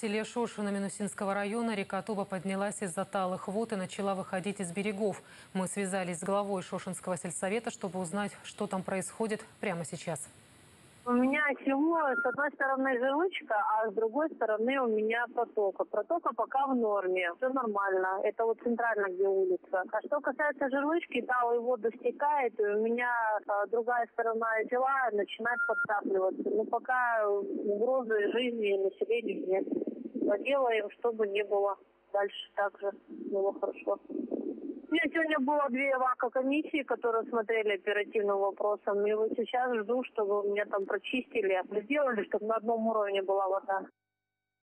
селе Шошино Минусинского района река Туба поднялась из-за талых вод и начала выходить из берегов. Мы связались с главой Шошинского сельсовета, чтобы узнать, что там происходит прямо сейчас. У меня село, с одной стороны жилочка, а с другой стороны у меня протока. Протока пока в норме, все нормально. Это вот центрально, где улица. А что касается жилочки, талая вода стекает, и у меня а, другая сторона села начинает подтапливаться. Но пока угрозы жизни и населению нет. Делаем, чтобы не было дальше так же было хорошо. У меня сегодня было две комиссии, которые смотрели оперативным вопросом. И вот сейчас жду, чтобы меня там прочистили, сделали, чтобы на одном уровне была вода.